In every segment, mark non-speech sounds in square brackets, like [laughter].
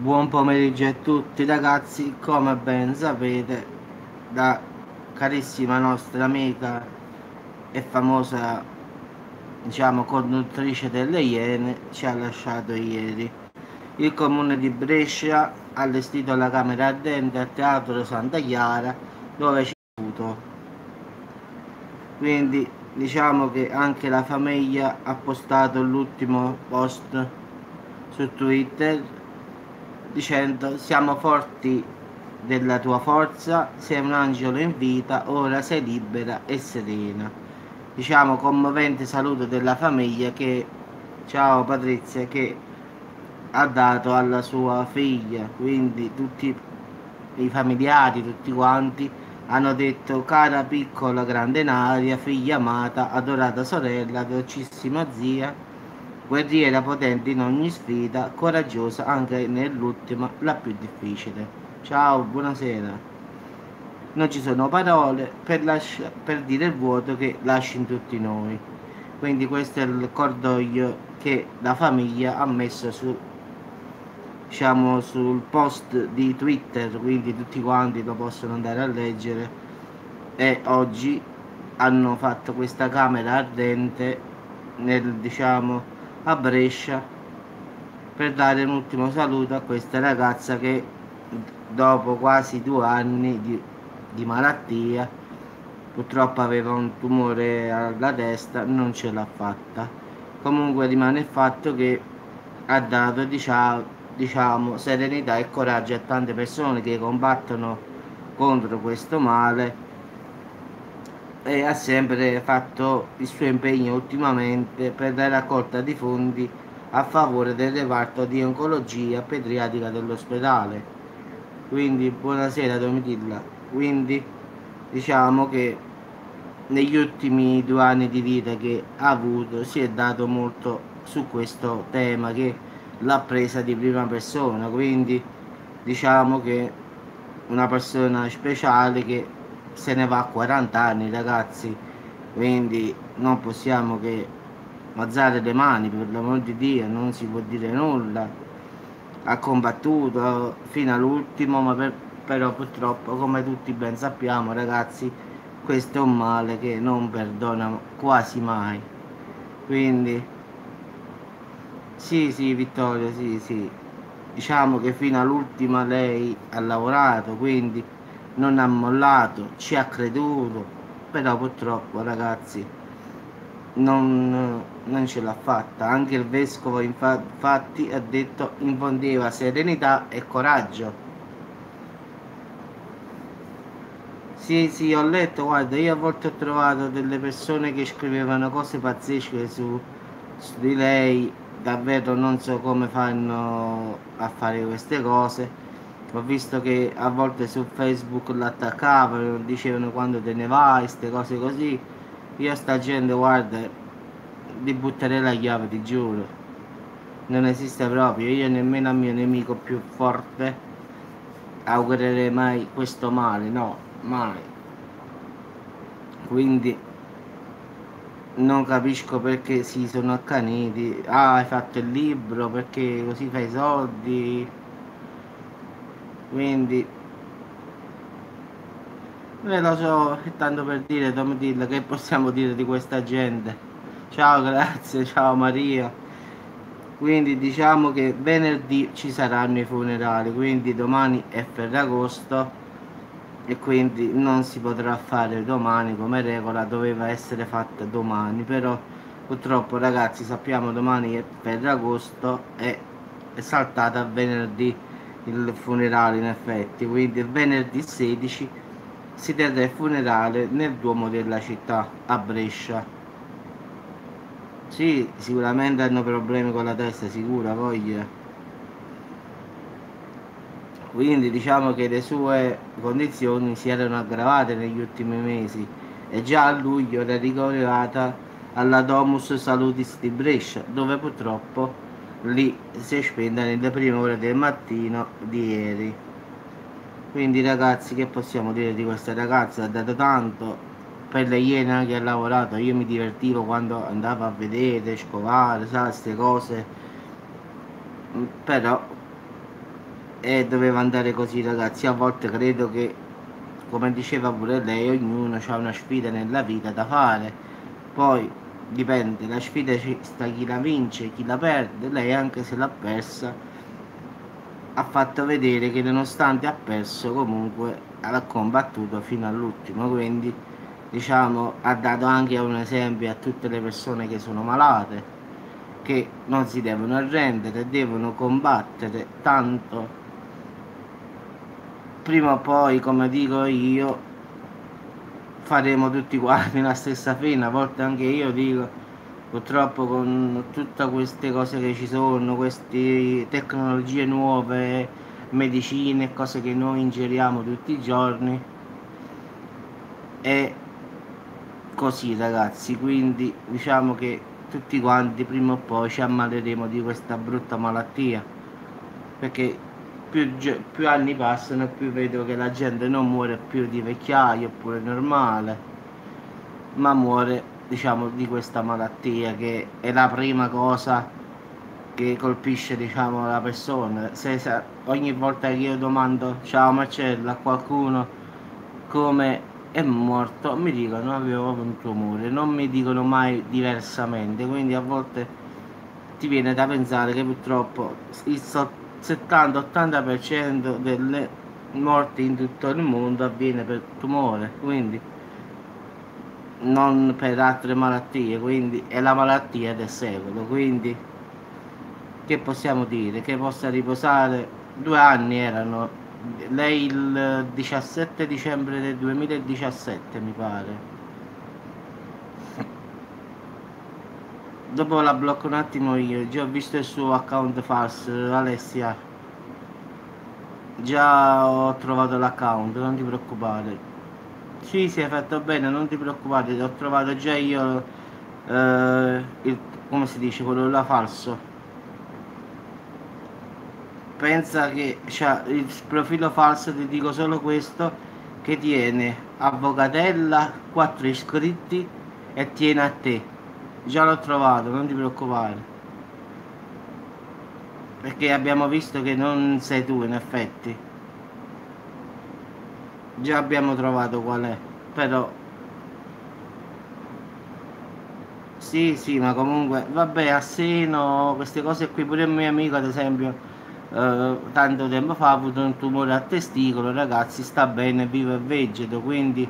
Buon pomeriggio a tutti ragazzi, come ben sapete la carissima nostra amica e famosa diciamo conduttrice delle Iene ci ha lasciato ieri. Il comune di Brescia ha allestito la camera ardente al teatro Santa Chiara dove ci è avuto. Quindi diciamo che anche la famiglia ha postato l'ultimo post su Twitter dicendo siamo forti della tua forza, sei un angelo in vita, ora sei libera e serena. Diciamo commovente saluto della famiglia che, ciao Patrizia, che ha dato alla sua figlia, quindi tutti i familiari, tutti quanti hanno detto cara piccola grande Nadia, figlia amata, adorata sorella, dolcissima zia, guerriera potente in ogni sfida, coraggiosa anche nell'ultima, la più difficile. Ciao, buonasera. Non ci sono parole per, lascia, per dire il vuoto che lasci in tutti noi. Quindi questo è il cordoglio che la famiglia ha messo su, diciamo, sul post di Twitter, quindi tutti quanti lo possono andare a leggere. E oggi hanno fatto questa camera ardente nel, diciamo, a Brescia per dare un ultimo saluto a questa ragazza che dopo quasi due anni di, di malattia purtroppo aveva un tumore alla testa non ce l'ha fatta. Comunque rimane il fatto che ha dato diciamo, diciamo serenità e coraggio a tante persone che combattono contro questo male e ha sempre fatto il suo impegno ultimamente per la raccolta di fondi a favore del reparto di oncologia pediatrica dell'ospedale. Quindi buonasera Domitilla. Quindi diciamo che negli ultimi due anni di vita che ha avuto si è dato molto su questo tema che l'ha presa di prima persona. Quindi diciamo che una persona speciale che se ne va a 40 anni ragazzi. Quindi non possiamo che alzare le mani per l'amor di Dio non si può dire nulla. Ha combattuto fino all'ultimo ma per, però purtroppo come tutti ben sappiamo ragazzi questo è un male che non perdona quasi mai. Quindi sì sì Vittorio sì sì. Diciamo che fino all'ultima lei ha lavorato quindi non ha mollato, ci ha creduto, però purtroppo ragazzi non, non ce l'ha fatta. Anche il vescovo infatti ha detto infondeva serenità e coraggio. Sì, sì, ho letto, guarda, io a volte ho trovato delle persone che scrivevano cose pazzesche su, su di lei, davvero non so come fanno a fare queste cose ho visto che a volte su Facebook l'attaccavano, dicevano quando te ne vai, queste cose così. Io sta gente, guarda, ti butterei la chiave, ti giuro. Non esiste proprio, io nemmeno al mio nemico più forte augurerei mai questo male, no, mai. Quindi non capisco perché si sono accaniti. Ah, hai fatto il libro, perché così fai soldi quindi non lo so tanto per dire Domitilla che possiamo dire di questa gente? Ciao grazie [laughs] ciao Maria. Quindi diciamo che venerdì ci saranno i funerali quindi domani è Ferragosto e quindi non si potrà fare domani come regola doveva essere fatta domani però purtroppo ragazzi sappiamo domani è Ferragosto e è saltata venerdì il funerale in effetti, quindi venerdì 16 si terrà il funerale nel Duomo della città a Brescia. Sì, sicuramente hanno problemi con la testa, sicura, voglia. Quindi diciamo che le sue condizioni si erano aggravate negli ultimi mesi e già a luglio era ricoverata alla Domus Salutis di Brescia, dove purtroppo lì si è spenta nelle prime ore del mattino di ieri. Quindi ragazzi che possiamo dire di questa ragazza? Ha dato tanto per le iene che ha lavorato. Io mi divertivo quando andavo a vedere scovare sa queste cose. Però e doveva andare così ragazzi. A volte credo che come diceva pure lei ognuno ha una sfida nella vita da fare. Poi dipende la sfida sta chi la vince chi la perde lei anche se l'ha persa ha fatto vedere che nonostante ha perso comunque ha combattuto fino all'ultimo. Quindi diciamo ha dato anche un esempio a tutte le persone che sono malate che non si devono arrendere devono combattere tanto. Prima o poi come dico io faremo tutti quanti la stessa fine a volte anche io dico purtroppo con tutte queste cose che ci sono queste tecnologie nuove medicine cose che noi ingeriamo tutti i giorni e così ragazzi. Quindi diciamo che tutti quanti prima o poi ci ammaleremo di questa brutta malattia perché più, più, anni passano più vedo che la gente non muore più di vecchiaio oppure normale ma muore diciamo di questa malattia che è la prima cosa che colpisce diciamo la persona. Se, se, ogni volta che io domando ciao Marcello a qualcuno come è morto? mi dicono avevo un tumore non mi dicono mai diversamente quindi a volte ti viene da pensare che purtroppo il 70-80% delle morti in tutto il mondo avviene per tumore quindi non per altre malattie quindi è la malattia del secolo quindi che possiamo dire? Che possa riposare due anni erano lei il 17 dicembre del 2017 mi pare dopo la blocco un attimo io già ho visto il suo account falso Alessia. Già ho trovato l'account non ti preoccupare. Sì si è fatto bene non ti preoccupare ho trovato già io eh, il, come si dice quello là falso. Pensa che c'ha il profilo falso ti dico solo questo che tiene avvocatella 4 iscritti e tiene a te già l'ho trovato non ti preoccupare. Perché abbiamo visto che non sei tu in effetti. Già abbiamo trovato qual è però. Sì sì ma comunque vabbè a seno queste cose qui pure il mio amico ad esempio eh, tanto tempo fa ha avuto un tumore al testicolo ragazzi sta bene vivo e vegeto quindi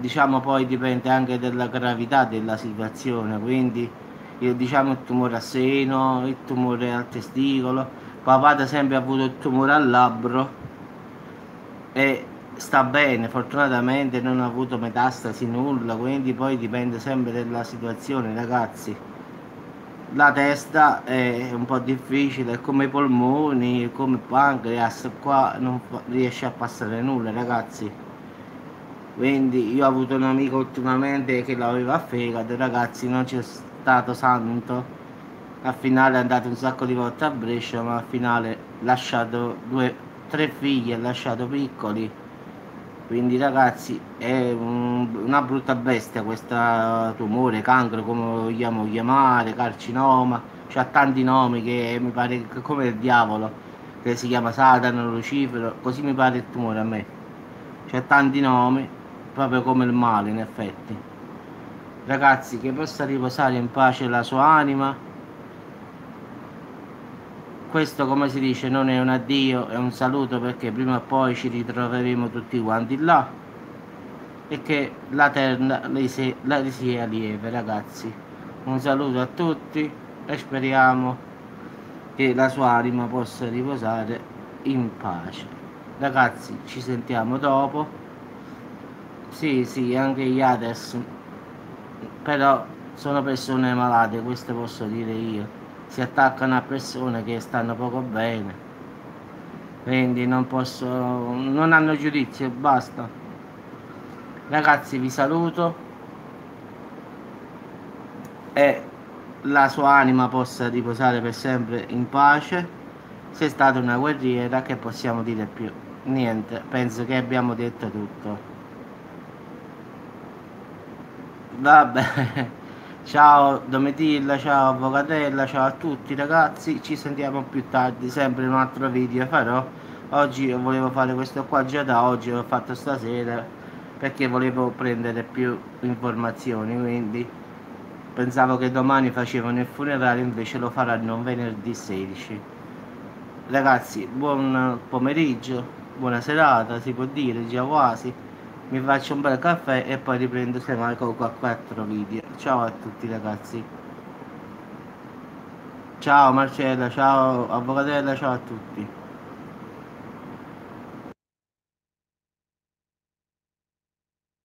diciamo poi dipende anche dalla gravità della situazione quindi io, diciamo il tumore al seno il tumore al testicolo papà ad esempio ha avuto il tumore al labbro e sta bene fortunatamente non ha avuto metastasi nulla quindi poi dipende sempre dalla situazione ragazzi la testa è un po' difficile, come i polmoni, come il pancreas, qua non riesce a passare nulla ragazzi. Quindi io ho avuto un amico ultimamente che l'aveva a fegato, ragazzi non c'è stato santo. Al finale è andato un sacco di volte a Brescia, ma al finale lasciato due, tre figli, ha lasciato piccoli quindi ragazzi è un, una brutta bestia questa tumore, cancro come vogliamo chiamare, carcinoma, c'ha tanti nomi che mi pare come il diavolo, che si chiama Satana, Lucifero, così mi pare il tumore a me. C'ha tanti nomi, proprio come il male in effetti. Ragazzi, che possa riposare in pace la sua anima. Questo come si dice non è un addio è un saluto perché prima o poi ci ritroveremo tutti quanti là. E che la terra sia, le sia lieve ragazzi. Un saluto a tutti e speriamo che la sua anima possa riposare in pace. Ragazzi ci sentiamo dopo sì sì anche io adesso però sono persone malate questo posso dire io. Si attaccano a persone che stanno poco bene. Quindi non posso non hanno giudizio basta. Ragazzi vi saluto. E la sua anima possa riposare per sempre in pace. Sei stata una guerriera che possiamo dire più? Niente penso che abbiamo detto tutto vabbè Ciao Domitilla, ciao Avvocatella, ciao a tutti ragazzi, ci sentiamo più tardi, sempre in un altro video farò. Oggi volevo fare questo qua già da oggi, l'ho fatto stasera perché volevo prendere più informazioni, quindi pensavo che domani facevano il funerale, invece lo faranno venerdì 16. Ragazzi, buon pomeriggio, buona serata, si può dire già quasi mi faccio un bel caffè e poi riprendo semmai con quattro video. Ciao a tutti ragazzi. Ciao Marcella ciao Avvocatella ciao a tutti